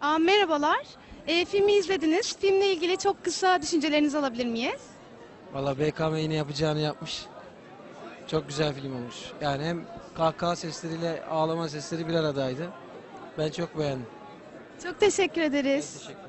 Aa, merhabalar. Ee, filmi izlediniz. Filmle ilgili çok kısa düşüncelerinizi alabilir miyiz? Valla BKM yine yapacağını yapmış. Çok güzel film olmuş. Yani hem kahkaha sesleriyle ağlama sesleri bir aradaydı. Ben çok beğendim. Çok teşekkür ederiz. Teşekkür ederim.